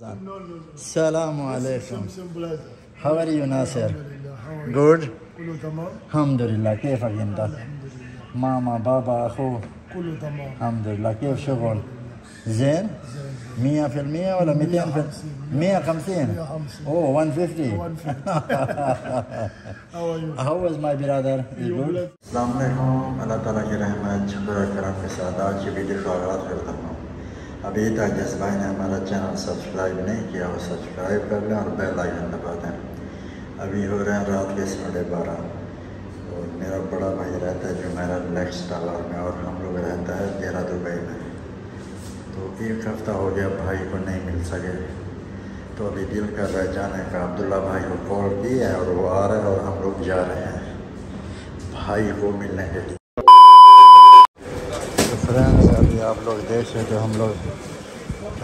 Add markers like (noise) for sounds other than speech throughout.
السلام عليكم How are you Nasser? Good? كله تمام؟ الحمد لله كيف انت؟ ماما بابا اخو الحمد لله كيف شغل؟ زين؟ زين 100% ولا 200%؟ 150% 150% اوه 150 How is my brother? Good? السلام عليكم الله تعالى كي شكرا كرم في سعداتي بيدي في الدمام ابھی تک جس بھائی نے ہمارا چینل سبسکرائب نہیں کیا وہ سبسکرائب کر لیں اور بیل آئکن دبا دیں۔ ابھی ہو رہے ہیں رات کے ساڑھے بارہ۔ اور میرا بڑا بھائی رہتا ہے جو میرا نیکسٹ ٹاور میں اور ہم لوگ رہتا ہے دیرہ دبئی میں۔ تو ایک ہفتہ ہو گیا بھائی کو نہیں مل سکے۔ تو ابھی دل کر رہا ہے جانے کا۔ عبداللہ بھائی کو کال کی ہے اور وہ آ رہے ہیں اور ہم لوگ جا رہے ہیں۔ بھائی کو ملنے کے لیے۔ تو آپ لوگ دیکھ رہے تو ہم لوگ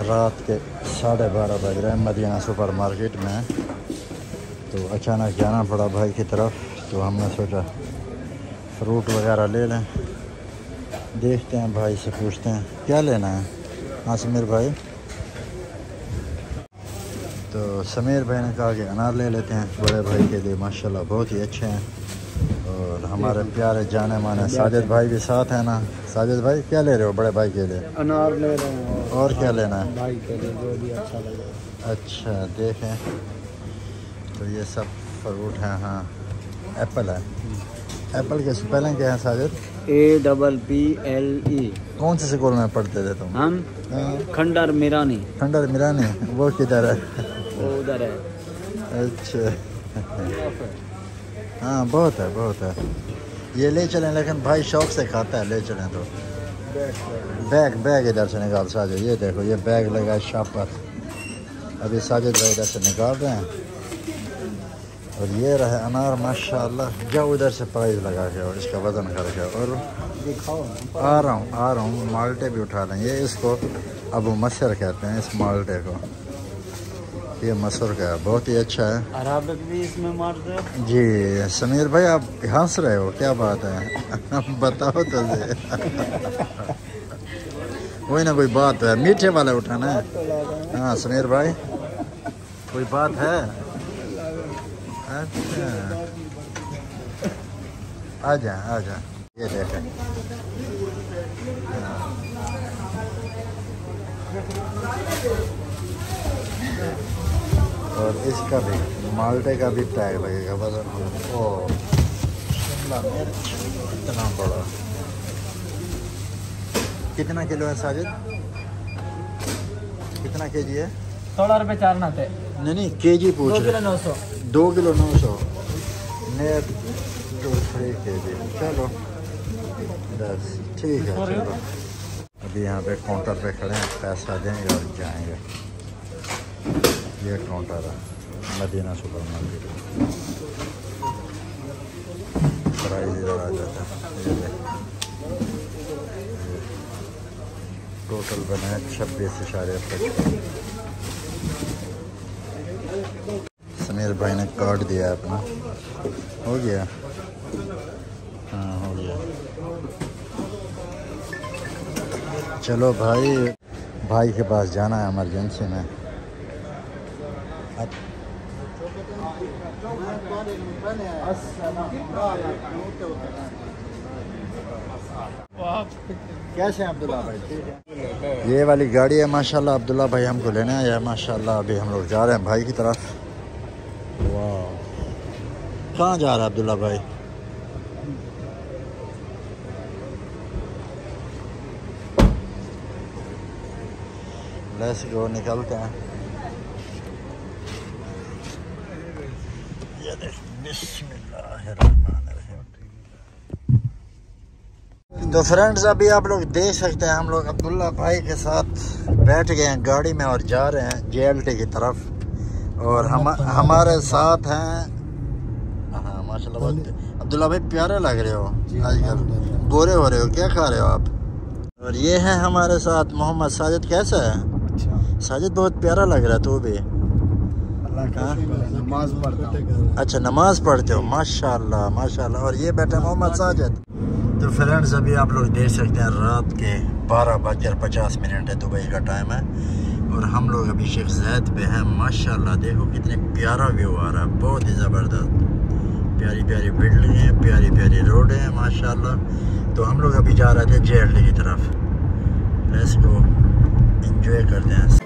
رات کے ساڑھے بارہ بج رہے ہیں، مدینہ سپر مارکیٹ میں۔ تو اچانک جانا پڑا بھائی کی طرف، تو ہم نے سوچا فروٹ وغیرہ لے لیں۔ دیکھتے ہیں، بھائی سے پوچھتے ہیں، کیا لینا ہے؟ ہاں سمیر بھائی۔ تو سمیر بھائی نے کہا کہ انار لے لیتے ہیں، بڑے بھائی کے لیے ماشاءاللہ بہت ہی اچھے ہیں۔ اور ہمارے پیارے جانے مانے ساجد بھائی بھی ساتھ ہیں نا؟ ساجد بھائی کیا لے رہے ہو بڑے بھائی کے لیے؟ انار لے رہے ہیں اور کیا لینا ہے؟ بھائی کے لیے جو بھی اچھا لگے۔ اچھا دیکھیں۔ تو یہ سب فروٹ ہیں ہاں۔ ایپل ہے۔ ایپل کے سپیلنگ کیا ہیں Sajid? A double P L E. کون سے اسکول میں پڑھتے تھے تم؟ ہم؟ ہاں، کھنڈر میرانی۔ کھنڈر میرانی وہ کدھر ہے؟ وہ ادھر ہے۔ اچھا۔ ہاں بہت ہے بہت ہے۔ یہ لے چلیں، لیکن بھائی شوق سے کھاتا ہے، لے چلیں تو۔ بیگ بیگ ادھر سے نکال ساجد، یہ دیکھو، یہ بیگ لگا ہے شاپ پر ابھی ساجد بھائی ادھر سے نکال رہے ہیں۔ اور یہ رہے انار ماشاء اللہ جاؤ ادھر سے پرائز لگا کے اور اس کا وزن کر کے۔ اور آ رہا ہوں، آ رہا ہوں، مالٹے بھی اٹھا لیں۔ یہ اس کو ابو مسر کہتے ہیں، اس مالٹے کو۔ یہ مسر کا بہت ہی اچھا ہے۔ عرابت بھی اس میں مارتے ہیں جی سمیر بھائی آپ ہنس رہے ہو کیا بات ہے؟ بتاؤ تو کوئی نہ کوئی بات ہے میٹھے والے اٹھانا ہے۔ ہاں سمیر بھائی کوئی بات ہے؟ اچھا۔ آ جائیں آ جائیں یہ دیکھیں اور اس کا بھی مالٹے کا بھی ٹیگ لگے گا وزن او اتنا بڑا۔ کتنا کلو ہے ساجد؟ کتنا کے جی ہے؟ سولہ روپے چار نہ تھے نہیں نہیں کے جی پوچھ رہے۔ نو سو۔ دو کلو نو سو۔ Net two three K G. چلو۔ بس ٹھیک ہے چلو۔ ابھی یہاں پہ کاؤنٹر پہ کھڑے ہیں پیسہ دیں گے اور جائیں گے۔ یہ کاؤنٹر ہے۔ مدینہ سپر مارکیٹ پرائز ادھر آ جاتا ہے۔ ٹوٹل بنا ہے چھبیس اشارے پچپن سمیر بھائی نے کارڈ دیا ہے اپنا۔ ہو گیا۔ ہاں ہو گیا۔ چلو بھائی بھائی کے پاس جانا ہے ایمرجنسی میں۔ کیسے ہیں عبداللہ بھائی؟ یہ والی گاڑی ہے، ماشاءاللہ عبداللہ بھائی ہم کو لینے آیا ہے ماشاءاللہ ابھی ہم لوگ جا رہے ہیں بھائی کی طرف۔ کہاں جا رہا ہے عبداللہ بھائی؟ لیس گو نکلتے ہیں یہ دیکھ بسم اللہ الرحمن الرحیم تو فرینڈز ابھی آپ لوگ دیکھ سکتے ہیں ہم لوگ عبداللہ بھائی کے ساتھ بیٹھ گئے ہیں گاڑی میں اور جا رہے ہیں جے ایل ٹی کی طرف اور ہم ہمارے ساتھ ہیں ہاں ماشاء اللہ بہت عبداللہ بھائی پیارے لگ رہے ہو آج کل گورے ہو رہے ہو کیا کھا رہے ہو آپ اور یہ ہے ہمارے ساتھ محمد ساجد کیسا ہے ساجد بہت پیارا لگ رہا ہے تو بھی نماز پڑھتا ہوں۔ اچھا نماز پڑھتے ہو؟ ماشاء اللہ ماشاء اللہ اور یہ بیٹا محمد ساجد۔ تو فرینڈز ابھی آپ لوگ دیکھ سکتے ہیں رات کے بارہ بج کر پچاس منٹ ہے دبئی کا ٹائم ہے۔ اور ہم لوگ ابھی شیخ زید پہ ہیں۔ ماشاءاللہ دیکھو کتنے پیارا ویو آ رہا ہے۔ بہت ہی زبردست۔ پیاری پیاری بلڈنگیں پیاری پیاری روڈیں ہیں ماشاءاللہ۔ تو ہم لوگ ابھی جا رہے تھے جے ایل ڈی کی طرف۔ لیٹس گو انجوائے کرتے ہیں۔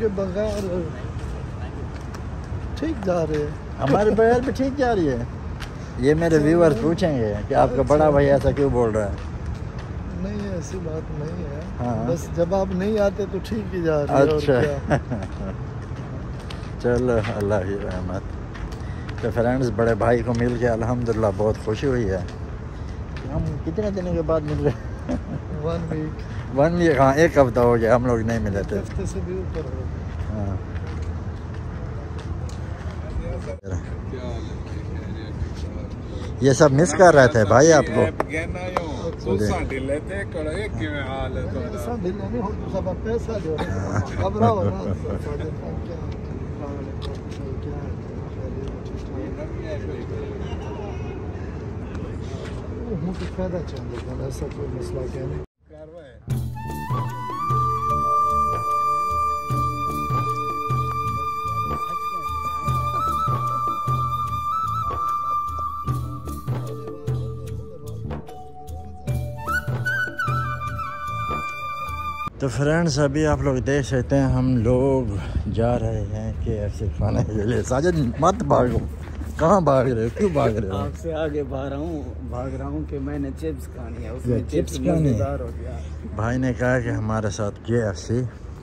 کے بغیر ٹھیک جا رہے ہیں۔ ہمارے بغیر بھی ٹھیک جا رہی ہے۔ یہ میرے ویورز پوچھیں گے کہ آپ کا بڑا بھائی ایسا کیوں بول رہا ہے؟ نہیں ایسی بات نہیں ہے۔ ہاں۔ بس جب آپ نہیں آتے تو ٹھیک ہی جا رہی ہے اور اچھا۔ چلو اللہ کی رحمت۔ تو فرینڈس بڑے بھائی کو مل کے الحمدللہ بہت خوشی ہوئی ہے۔ ہم کتنے دنوں کے بعد مل رہے ون ویک ون ویک ہاں ایک ہفتہ ہو گیا ہم لوگ نہیں ملے تھے ہفتے سے بھی اوپر ہو گیا۔ ہاں یہ سب مس کر رہے تھے بھائی آپ کو ایسا کوئی مسئلہ کیا نہیں تو فرینڈس ابھی آپ لوگ دیکھ سکتے ہیں ہم لوگ جا رہے ہیں کے ایف سی کھانے کے لیے۔ ساجد مت بھاگو۔ کہاں بھاگ رہے ہو؟ کیوں بھاگ رہے ہو؟ آپ سے آگے بھاگ رہا ہوں بھاگ رہا ہوں کہ میں نے چپس کھانی ہے اس میں چپس کھانی ہے؟ بھائی نے کہا کہ ہمارے ساتھ کے ایف سی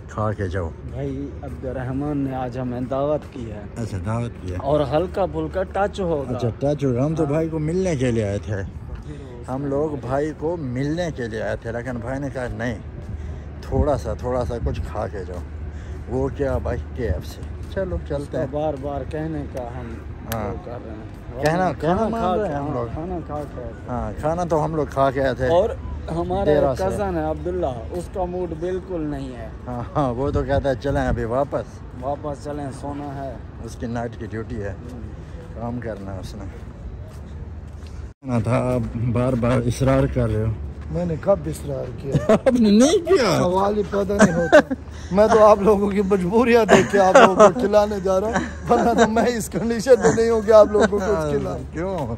کھا کے جاؤ۔ بھائی عبد الرحمان نے آج ہمیں دعوت کی ہے۔ اچھا دعوت کیا اور ہلکا پھلکا ٹچ ہوگا۔ اچھا ٹچ ہو گیا ہم تو بھائی کو ملنے کے لیے آئے تھے۔ ہم لوگ بھائی کو ملنے کے لیے آئے تھے لیکن بھائی نے کہا نہیں۔ تھوڑا سا تھوڑا سا کچھ کھا کے جاؤ۔ وہ کیا بھائی کے ایف سی چلو چلتے ہیں۔ بار بار کہنے کا ہم ہاں۔ کہنا- کھانا مان کھا رہے ہیں ہم لوگ۔ کھانا کھا کے۔ ہاں کھانا تو ہم لوگ کھا کے آئے تھے۔ اور سے۔ کزن ہے عبداللہ اس کا موڈ بالکل نہیں ہے۔ ہاں ہاں وہ تو کہتا ہے چلیں ابھی واپس۔ واپس چلیں سونا ہے۔ اس کی نائٹ کی ڈیوٹی ہے۔ کام کرنا ہے اس نے۔ تھا آپ بار بار اصرار کر رہے ہو۔ میں نے کب اصرار کیا؟ (laughs) آپ نے نہیں کیا؟ سوال ہی پیدا نہیں ہوتا۔ میں تو آپ لوگوں کی مجبوریاں دیکھ کے آپ لوگوں کو کھلانے جا رہا ہوں ورنہ تو میں اس کنڈیشن میں نہیں ہوں کہ آپ لوگوں کو کچھ کھلاؤں کیوں؟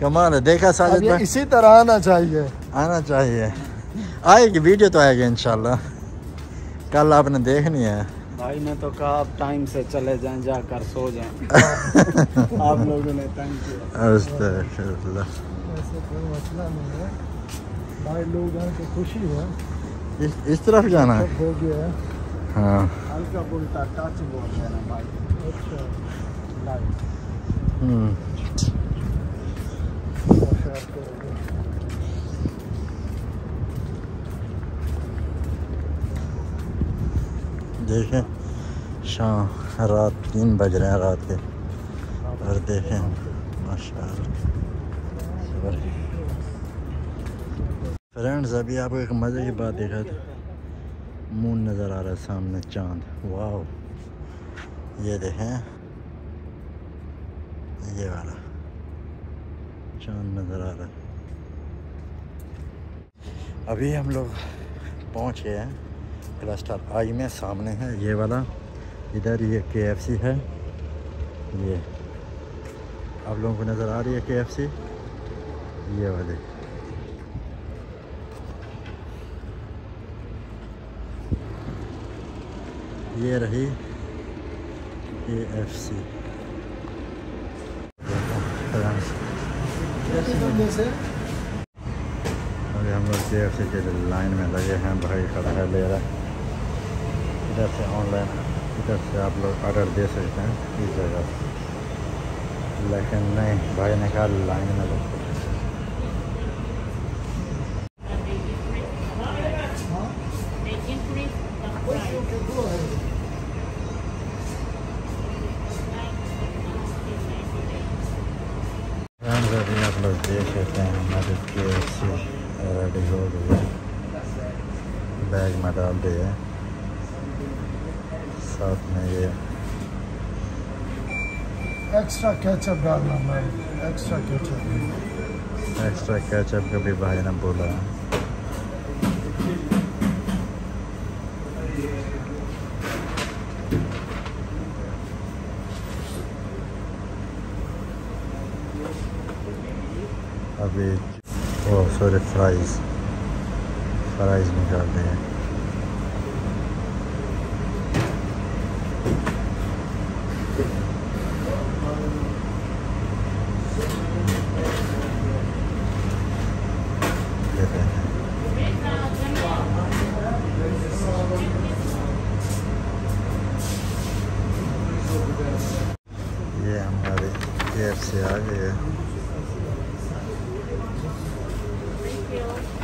کمال ہے دیکھا اب ساجد یہ بھائی اسی طرح آنا چاہیے۔ آنا چاہیے۔ آئے گی ویڈیو تو آئے گی انشاءاللہ۔ کل آپ نے دیکھنی ہے۔ بھائی نے تو کہا آپ ٹائم سے چلے جائیں جا کر سو جائیں۔ (laughs) آپ لوگوں نے تنگ کیا۔ ایسے کوئی مسئلہ نہیں ہے۔ بھائی لوگ ہیں تو خوشی ہے اس اس طرف جانا ہے۔ ہو گیا ہے۔ ہاں۔ ہلکا بولتا ٹچ بول دینا بھائی۔ اچھا۔ لائٹ ہوں۔ دیکھیں۔ شام رات تین بج رہے ہیں رات کے۔ اور دیکھیں۔ ماشاء اللہ فرینڈز، ابھی آپ کو ایک مزے کی بات دیکھا تھا۔ مون نظر آ رہا ہے سامنے چاند۔ واو۔ یہ دیکھیں۔ یہ والا۔ چاند نظر آ رہا ہے۔ ابھی ہم لوگ پہنچ گئے ہیں۔ کلسٹر آئی میں سامنے ہے۔ یہ والا۔ ادھر یہ کے ایف سی ہے۔ یہ۔ آپ لوگوں کو نظر آ رہی ہے کے ایف سی یہ والے۔ یہ رہی کے ایف سی ابھی ہم لوگ کے ایف سی کے لائن میں لگے ہیں، بھائی کھڑا ہے، لے رہا۔ ہے ادھر سے آن لائن، ادھر سے آپ لوگ آرڈر دے سکتے ہیں۔ اس جگہ۔ لیکن نہیں، بھائی نے کہا لائن میں لگ ایف سی ریڈی ہو گئی بیگ میں ڈال دیے ساتھ میں یہ ایکسٹرا کیچپ ڈالنا میں ایکسٹرا کیچپ ایکسٹرا کیچپ کا بھی بھائی نے بولا۔ وہ سوری فرائز فرائز نکال دیے یہ دیکھیں یہ ہمارے کے ایف سے آ گئے ہے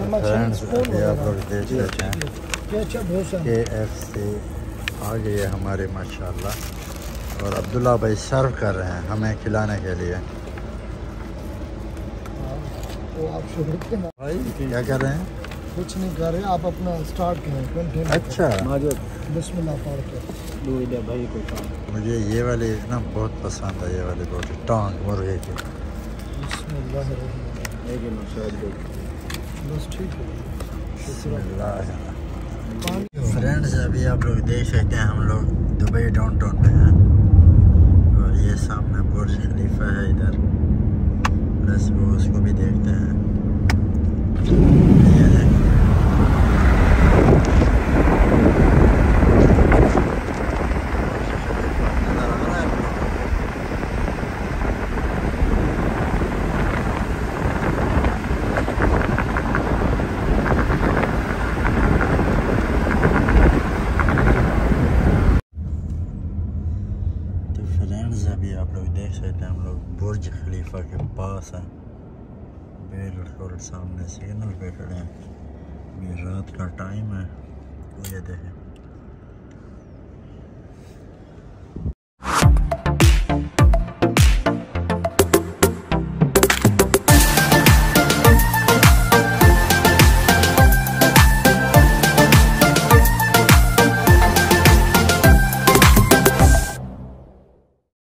آپ لوگ دیکھ لیتے ہیں کیچپ ہو سکتا کے ایف سی آ گئی ہے ہمارے ماشاء اللہ اور عبداللہ بھائی سرو کر رہے ہیں ہمیں کھلانے کے لیے بھائی کیا کر رہے ہیں کچھ نہیں کر رہے آپ اپنا اسٹارٹ کریں اچھا ماجد بسم اللہ پڑھ کے دو ادھر بھائی کو کام مجھے یہ والی نا بہت پسند ہے یہ والی ٹانگ مرغے کی بسم اللہ الرحمن الرحیم۔ بس ٹھیک ہے۔ بسم اللہ فرینڈز ابھی آپ لوگ دیکھ سکتے ہیں ہم لوگ دبئی ڈاؤن ٹاؤن میں ہیں۔ اور یہ سامنے برج خلیفہ ہے ادھر۔ بس وہ اس کو بھی دیکھتے ہیں یہ دیکھیں۔ نظر آ رہا ہے آپ لوگوں کو؟ تو فرینڈز ابھی آپ لوگ دیکھ سکتے ہیں ہم لوگ برج خلیفہ کے پاس ہیں۔ بالکل سامنے سگنل پہ کھڑے ہیں۔ یہ رات کا ٹائم ہے۔ یہ دیکھیں۔